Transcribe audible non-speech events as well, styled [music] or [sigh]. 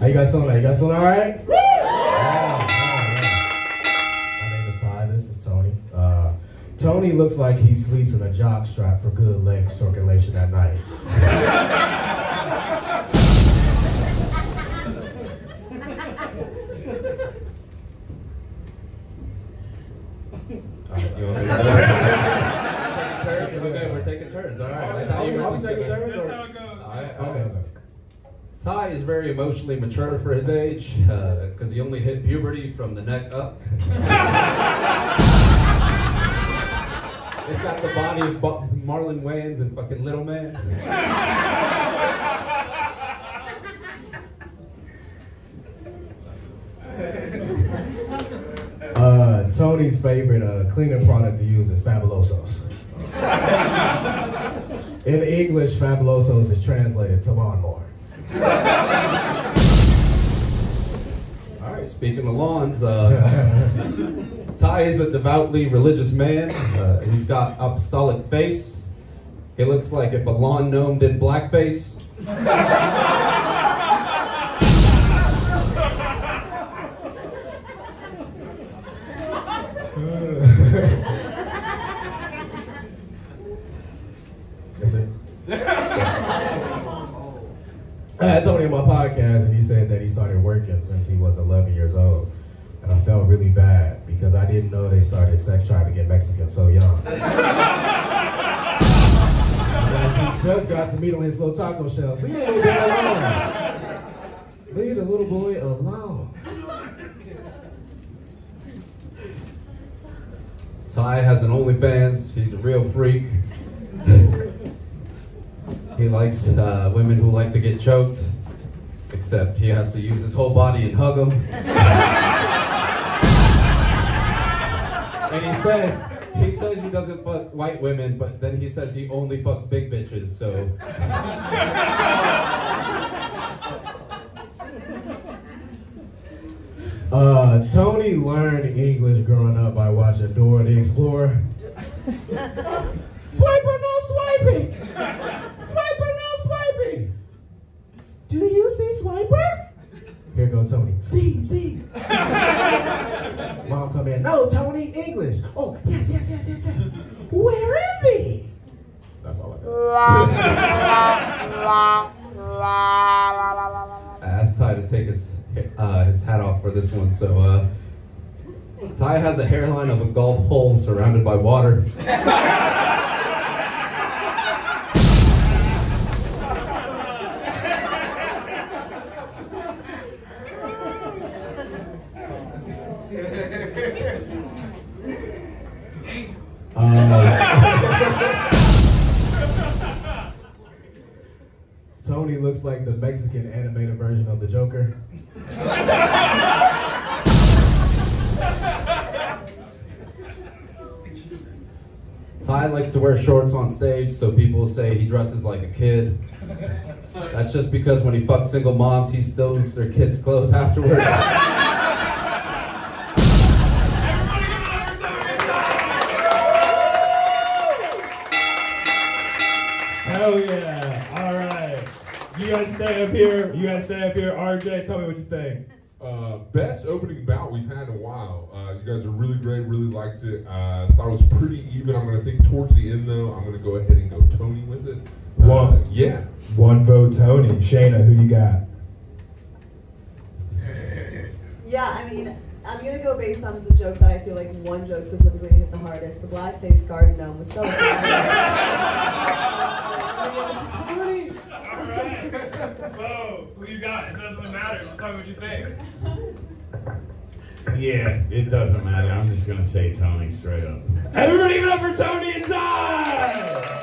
How you guys feeling? You guys feeling all right? Yeah, yeah, yeah. My name is Tye. This is Tony. Uh, Tony looks like he sleeps in a jock strap for good leg circulation at night. [laughs] Alright, you want me to go? Turns? We're taking turns. All right. I thought you were Are we just taking gonna- turns? That's or- how it goes. All right, Okay, okay. okay. Tye is very emotionally mature for his age because he only hit puberty from the neck up. [laughs] He's got the body of Marlon Wayans and fucking Little Man. [laughs] Uh, Tony's favorite uh, cleaning product to use is Fabulosos. [laughs] In English, Fabulosos is translated to lawnmower. All right, speaking of lawns, uh, [laughs] Tye is a devoutly religious man. Uh, he's got apostolic face. He looks like if a lawn gnome did blackface. [laughs] That's it. I had Tony on my podcast, and he said that he started working since he was 11 years old. And I felt really bad because I didn't know they started sex trafficking Mexicans so young. [laughs] He just got to meet on his little taco shell. Leave the little boy alone. Leave the little boy alone. Tye has an OnlyFans. He's a real freak. [laughs] he likes uh, women who like to get choked, except he has to use his whole body and hug them. [laughs] and he says he says he doesn't fuck white women, but then he says he only fucks big bitches. So Uh, Tony learned English growing up by watching Dora the Explorer. Swiper, no swiping! Swiper, no swiping! Do you see Swiper? Here go Tony. See, see. Mom come in. No, Tony, English. Oh, yes, yes, yes, yes, yes. Where is he? That's all I got. [laughs] I asked Tye to take his uh, his hat off for this one. So uh, Tye has a hairline of a golf hole surrounded by water. Uh, [laughs] Tony looks like the Mexican animated version of the Joker. Tye likes to wear shorts on stage, so people say he dresses like a kid. That's just because when he fucks single moms, he steals their kids' clothes afterwards. [laughs] Hell yeah. All right. You guys stay up here. You guys stay up here. RJ, tell me what you think. Uh, best opening bout we've had in a while. Uh, you guys are really great. Really liked it. Uh, thought it was pretty even. I'm gonna think towards the end though. I'm gonna go ahead and go Tony with it. Uh, One. yeah. One vote, Tony. Shayna, who you got? [laughs] Yeah, I mean, I'm gonna go based on the joke that I feel like one joke specifically hit the hardest. The blackface garden gnome was so [laughs] Whoa, who you got? It doesn't matter. Just tell me what you think. Yeah, it doesn't matter. I'm just gonna say Tony straight up. Everybody give it up for Tony and Tye!